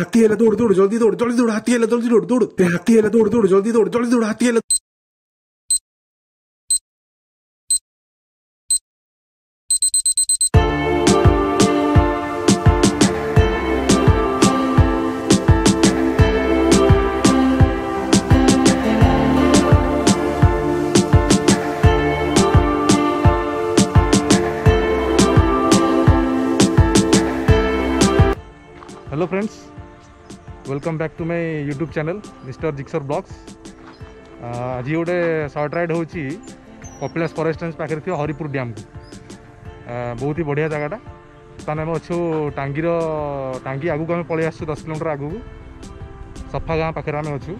ഹത്തിയല്ല തോട് തോട് ജോലി തോട് ജോലി തോട് ഹത്തിയല്ല തോൽ തോട് ഹത്തിയല്ല തോട് തോട് ജോലി തോട് ജോലി തോട് ഹത്തിയല്ല hello friends welcome back to my YouTube channel mister Gixxer vlogs आज गोटे सर्ट राइड हूँ कपिलास फरेस्ट रेंज पाखे थी हरिपुर डैम को बहुत ही बढ़िया जगहटा तेज़ आम टांगीर टांगी आगे आम पलि आसू दस किलोमीटर आगू सफा गाँ पाखे आम अच्छू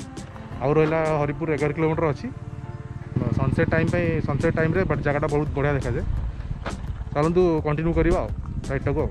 आउ रहा हरिपुर एगार किलोमीटर अच्छी sunset time sunset time but जगहटा बहुत बढ़िया देखा देखाए चलतु कंटिन्यू करवा राइटा को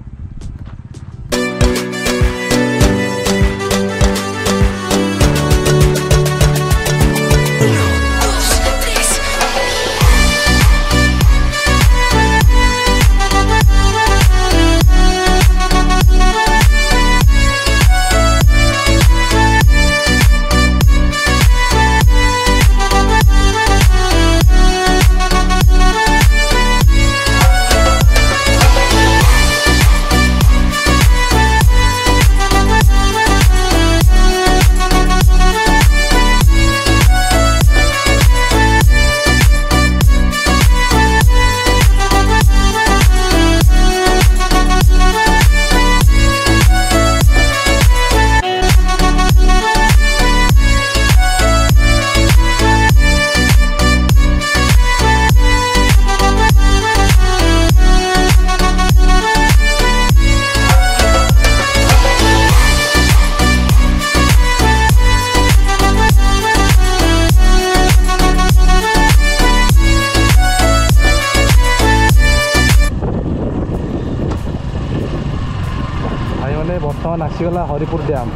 বর্তমান আসিগলা হরিপুর ড্যাম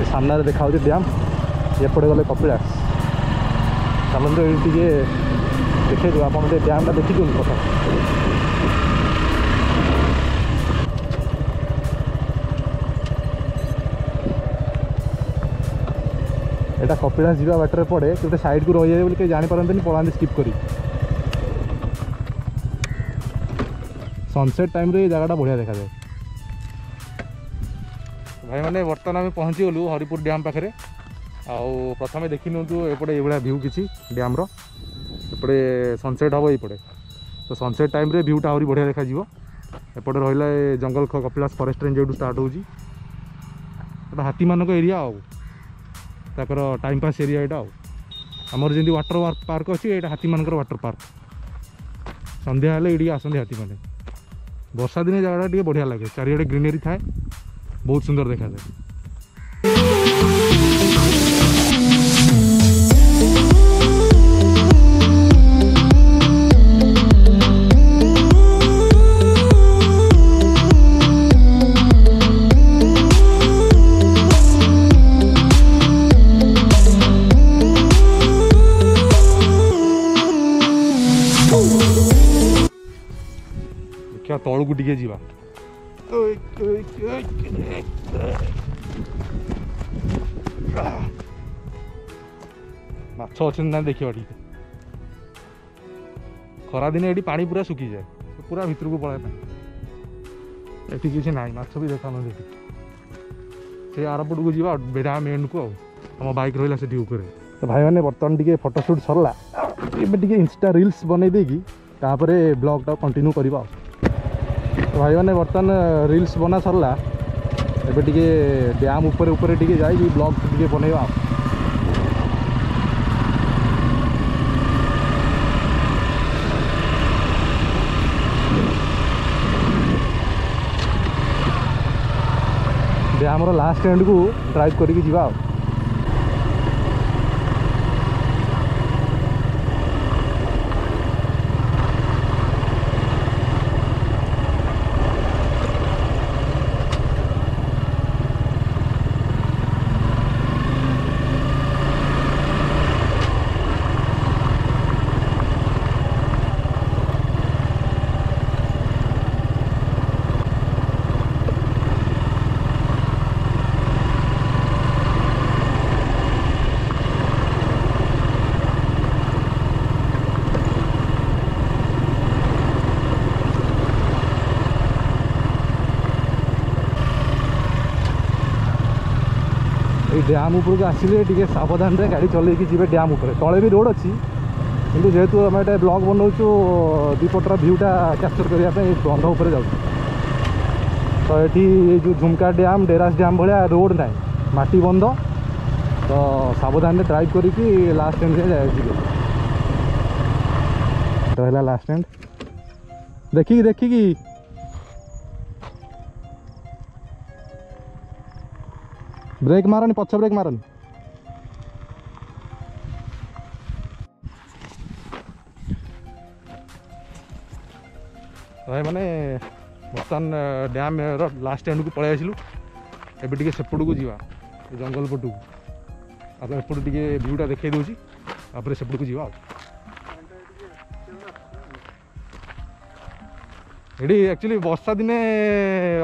এই সামনে দেখা হচ্ছে ড্যাম এপটে গেলে কপিলাস ଚାଲନ୍ତୁ ଏଇଠି ଟିକେ ଦେଖେଇଦେବୁ ଆପଣ ଟିକେ ଡ୍ୟାମ୍ଟା ଦେଖିଦିଅନ୍ତୁ କଥା ଏଇଟା କପିଳାସ ଯିବା ବାଟରେ ପଡ଼େ କେଉଁଟା ସାଇଡ଼୍କୁ ରହିଯାଏ ବୋଲି କେହି ଜାଣିପାରନ୍ତିନି ପଳାନ୍ତି ସ୍କିପ୍ କରି ସନସେଟ୍ ଟାଇମ୍ରେ ଏ ଜାଗାଟା ବଢ଼ିଆ ଦେଖାଯାଏ ভাইমানে বর্তমান আমি পৌঁছিগলু হরিপুর ড্যাম পাখে আউ প্রথমে দেখি নিউ এপটে এইভাবে ভিউ কিছু ড্যাম্র এপটে সনসেট হব এইপটে তো সনসেট টাইম্রে ভিউটা আহরি বঢ়িয়া দেখাযিব এপটে রহলে জঙ্গল কপিলাস ফরেস্ট রেঞ্জ এটু স্টার্ট হচ্ছে এটা হাতী মানক এরিয়া আউ তাকর টাইম পাস এরিয়া এটা আউ আমার যেমন ওয়াটর পার্ক অছি এটা হাতী মানকর ওয়াটর পার্ক সন্ধ্যা হলে এটি আসতে হাতী মানে বর্ষা দিনে জায়গাটা টিকিয়ে বঢ়িয়া লাগে চারিআডে গ্রিনেরি থাকে बहुत सुंदर देखा जाए क्या तौल गुटिया जीवा देख खरा दिन ये पा पूरा सुखी जाए पूरा भितर को पड़ा ये किसी ना मैं देखा ना से आर पटक जी बेढ़ा मेन को आम बैक रहा से भाई मैंने बर्तमान टे फटोसुट सरला इनस्टा रिल्स बनई देगी ब्लगटा कंटिन्यू करवा भाई मैंने बर्तमान रिल्स बना सरला एवं टी डैम उपर उपर जा ब्लग टे बन डैम लास्ट एंड को ड्राइव करके जावा ଏଇ ଡ୍ୟାମ୍ ଉପରକୁ ଆସିଲେ ଟିକେ ସାବଧାନରେ ଗାଡ଼ି ଚଲେଇକି ଯିବେ ଡ୍ୟାମ୍ ଉପରେ ତଳେ ବି ରୋଡ଼ ଅଛି କିନ୍ତୁ ଯେହେତୁ ଆମେ ଏଇଟା ବ୍ଲଗ୍ ବନାଉଛୁ ଦୁଇପଟର ଭ୍ୟୁଟା କ୍ୟାପ୍ଚର୍ କରିବା ପାଇଁ ବନ୍ଧ ଉପରେ ଯାଉଛୁ ତ ଏଠି ଏଇ ଯେଉଁ ଝୁମ୍କା ଡ୍ୟାମ୍ ଡେରାସ୍ ଡ୍ୟାମ୍ ଭଳିଆ ରୋଡ଼ ନାହିଁ ମାଟି ବନ୍ଧ ତ ସାବଧାନରେ ଡ୍ରାଇଭ୍ କରିକି ଲାଷ୍ଟ ଷ୍ଟାଣ୍ଡରେ ଯିବେ ଏଇଟା ହେଲା ଲାଷ୍ଟ ଷ୍ଟାଣ୍ଡ ଦେଖିକି ଦେଖିକି ବ୍ରେକ୍ ମାରନି ପଛ ବ୍ରେକ୍ ମାରନି ଭାଇମାନେ ବର୍ତ୍ତମାନ ଡ୍ୟାମ୍ର ଲାଷ୍ଟ ଏଣ୍ଡକୁ ପଳାଇ ଆସିଲୁ ଏବେ ଟିକେ ସେପଟକୁ ଯିବା ଜଙ୍ଗଲ ପଟକୁ ଆଉ ଏପଟୁ ଟିକେ ଭିୟୁଟା ଦେଖାଇ ଦେଉଛି ତାପରେ ସେପଟକୁ ଯିବା ଆଉ ଏଠି ଆକ୍ଚୁଆଲି ବର୍ଷା ଦିନେ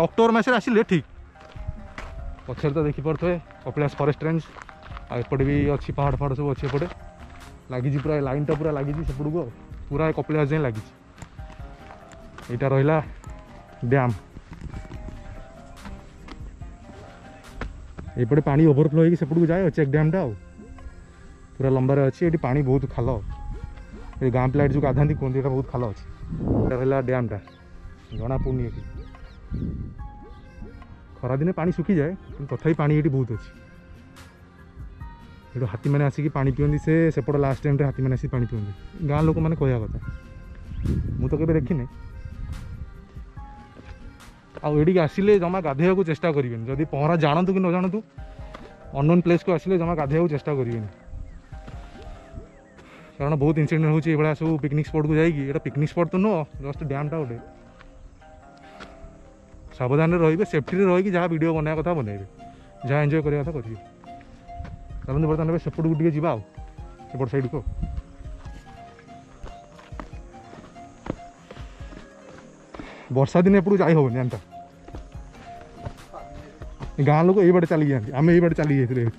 ଅକ୍ଟୋବର ମାସରେ ଆସିଲେ ଠିକ୍ ପଛରେ ତ ଦେଖିପାରୁଥିବେ କପିଳାସ ଫରେଷ୍ଟ ରେଞ୍ଜ ଆଉ ଏପଟେ ବି ଅଛି ପାହାଡ଼ ଫାହାଡ଼ ସବୁ ଅଛି ଏପଟେ ଲାଗିଛି ପୁରା ଲାଇନ୍ଟା ପୁରା ଲାଗିଛି ସେପଟକୁ ଆଉ ପୁରା କପିଳାସ ଯାଏଁ ଲାଗିଛି ଏଇଟା ରହିଲା ଡ୍ୟାମ୍ ଏପଟେ ପାଣି ଓଭରଫ୍ଲୋ ହେଇକି ସେପଟକୁ ଯାଏ ଚେକ୍ ଡ୍ୟାମ୍ଟା ଆଉ ପୁରା ଲମ୍ବାରେ ଅଛି ଏଠି ପାଣି ବହୁତ ଖାଲ ଏ ଗାଁ ପିଲା ଏଠି ଯେଉଁ ଗାଧାନ୍ତି କୁହନ୍ତି ଏଇଟା ବହୁତ ଖାଲ ଅଛି ଏଇଟା ରହିଲା ଡ୍ୟାମ୍ଟା ଜଣାପଡ଼ୁନି ଏଠି ଖରାଦିନେ ପାଣି ଶୁଖିଯାଏ କିନ୍ତୁ ତଥାପି ପାଣି ଏଠି ବହୁତ ଅଛି ଏଠୁ ହାତୀମାନେ ଆସିକି ପାଣି ପିଅନ୍ତି ସେ ସେପଟ ଲାଷ୍ଟ ଟାଇମ୍ରେ ହାତୀମାନେ ଆସିକି ପାଣି ପିଅନ୍ତି ଗାଁ ଲୋକମାନେ କହିବା କଥା ମୁଁ ତ କେବେ ଦେଖିନି ଆଉ ଏଠିକି ଆସିଲେ ଜମା ଗାଧୋଇବାକୁ ଚେଷ୍ଟା କରିବେନି ଯଦି ପହଁରା ଜାଣନ୍ତୁ କି ନ ଜାଣନ୍ତୁ ଅନନୋନ୍ ପ୍ଲେସ୍କୁ ଆସିଲେ ଜମା ଗାଧୋଇବାକୁ ଚେଷ୍ଟା କରିବେନି କାରଣ ବହୁତ ଇନସିଡେଣ୍ଟ ହେଉଛି ଏଭଳିଆ ସବୁ ପିକନିକ୍ ସ୍ପଟ୍କୁ ଯାଇକି ଏଇଟା ପିକନିକ୍ ସ୍ପଟ୍ ତ ନୁହଁ ଜଷ୍ଟ ଡ୍ୟାମ୍ଟା ଗୋଟେ सावधान रही सेफ्टी रही कि जहाँ भिडियो बनवा कथा बनइबे जहाँ एंजय करने कथा करेंगे चलते बर्तमान सेपट को टे जापट सैड को बर्षा दिन एपट जाए हेनी आनता गाँ लोक ये चल जाते आम ये चल जाइए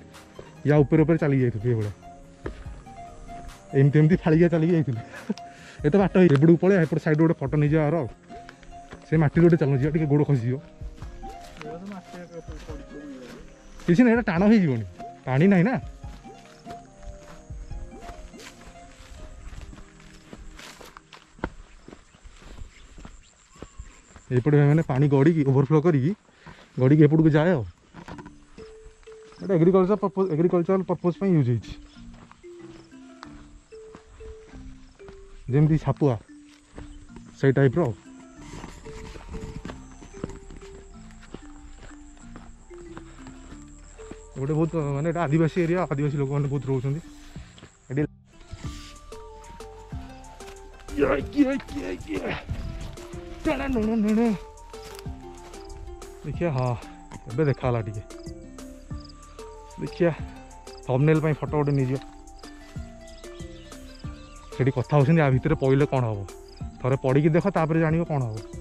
या उपर उपर चल जाइए एमती फाड़ी चलिए ये तो बाट एपट पलट सैड गोटे फटो नहीं जा से मटी रोड चलो जी गोड़ खस किसी ना टाण हो जीवन पा ना यपट मैंने पा गड़ी ओभरफ्लो करपट को जाए एग्रिकलचर पर्पोज एग्रिकलचर पर्पोज पर यूज होमती छापुआ से टाइप रहा गोटे बहुत मानते आदिवासी एरिया आदिवासी लोक मैंने बहुत रोच देखिए हाँ एवं देखा टे देखिया थमनेल फटो गोटे नहीं से कथ हो या पड़े कौन हम थे पड़ी देख ताप जान कौन हम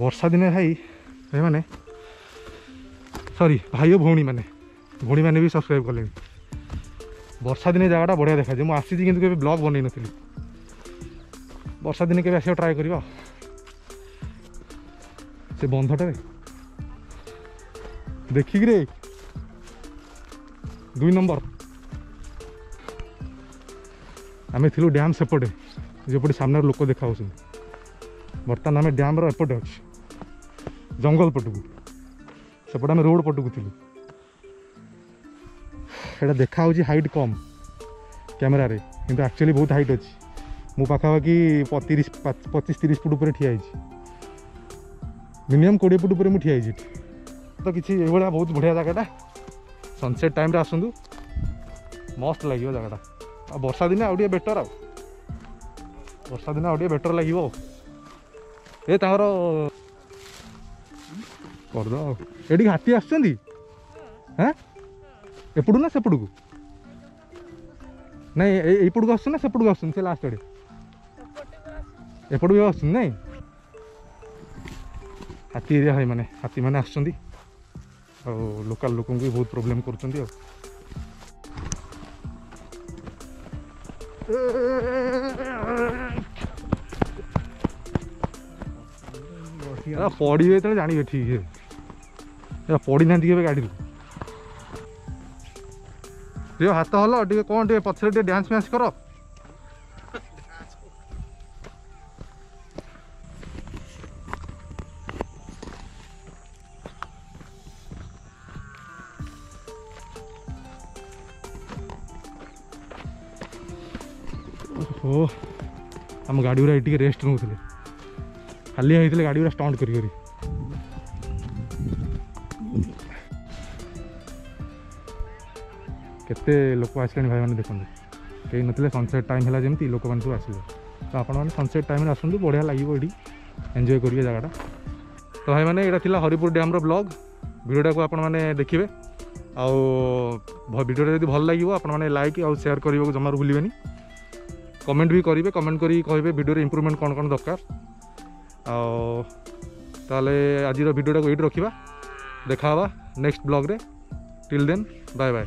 बर्षा दिन भाई ଭାଇମାନେ ସରି ଭାଇ ଓ ଭଉଣୀମାନେ ଭଉଣୀମାନେ ବି ସବସ୍କ୍ରାଇବ୍ କଲେଣି ବର୍ଷା ଦିନେ ଜାଗାଟା ବଢ଼ିଆ ଦେଖାଯାଏ ମୁଁ ଆସିଛି କିନ୍ତୁ କେବେ ବ୍ଲଗ୍ ବନେଇନଥିଲି ବର୍ଷା ଦିନେ କେବେ ଆସିବା ଟ୍ରାଏ କରିବା ସେ ବନ୍ଧଟାରେ ଦେଖିକିରେ ଦୁଇ ନମ୍ବର ଆମେ ଥିଲୁ ଡ୍ୟାମ୍ ସେପଟେ ଯେପଟେ ସାମ୍ନାରେ ଲୋକ ଦେଖା ହେଉଛନ୍ତି ବର୍ତ୍ତମାନ ଆମେ ଡ୍ୟାମ୍ର ଏପଟେ ଅଛୁ जंगल पटकू सेपटे आम रोड पटकू थी यहाँ देखा हाइट कम कैमेर कि आकचुअली बहुत हाइट अच्छी मो पाखापाखि तीस पचीस तीस फुट पर ठिया मिनिमम कोड़े फुट पर मुझे ठियाई तो कि बहुत बढ़िया जगहटा सनसेट टाइम आसतु मस्त लगे जगह बर्षा दिन आए बेटर आ बर्षा दिन आए बेटर लगे ये करद ये हाथी आसपड़ ना सेपट को नहीं को ना सेपट को आस लास्ट आड़े एपट भी आस हाथी एरिया भाई मैंने हाथी मैंने आस लोकाल लोक बहुत प्रोब्लेम कर पड़े जानवे ठीक है पड़ी ना गाड़ी रो हाथ हल कौन टे पचर टे डांस मैच कर ओ, हम गाड़ी रेस्ट नौ खाली गाड़ी गुरा स्टंट करी करी କେତେ ଲୋକ ଆସିଲେଣି ଭାଇମାନେ ଦେଖନ୍ତୁ କେହି ନଥିଲେ ସନସେଟ୍ ଟାଇମ୍ ହେଲା ଯେମିତି ଲୋକମାନେ ସବୁ ଆସିଲେ ତ ଆପଣମାନେ ସନସେଟ୍ ଟାଇମ୍ରେ ଆସନ୍ତୁ ବଢ଼ିଆ ଲାଗିବ ଏଠି ଏନ୍ଜୟ କରିବେ ଜାଗାଟା ତ ଭାଇମାନେ ଏଇଟା ଥିଲା ହରିପୁର ଡ୍ୟାମ୍ର ବ୍ଲଗ୍ ଭିଡ଼ିଓଟାକୁ ଆପଣମାନେ ଦେଖିବେ ଆଉ ଭିଡ଼ିଓଟା ଯଦି ଭଲ ଲାଗିବ ଆପଣମାନେ ଲାଇକ୍ ଆଉ ସେୟାର କରିବାକୁ ଜମାରୁ ଭୁଲିବେନି କମେଣ୍ଟ ବି କରିବେ କମେଣ୍ଟ କରି କହିବେ ଭିଡ଼ିଓରେ ଇମ୍ପ୍ରୁଭମେଣ୍ଟ କ'ଣ କ'ଣ ଦରକାର ଆଉ ତାହେଲେ ଆଜିର ଭିଡ଼ିଓଟାକୁ ଏଇଠି ରଖିବା ଦେଖା ହେବା ନେକ୍ସଟ ବ୍ଲଗ୍ରେ ଟିଲ୍ ଦେନ୍ ବାଏ ବାଏ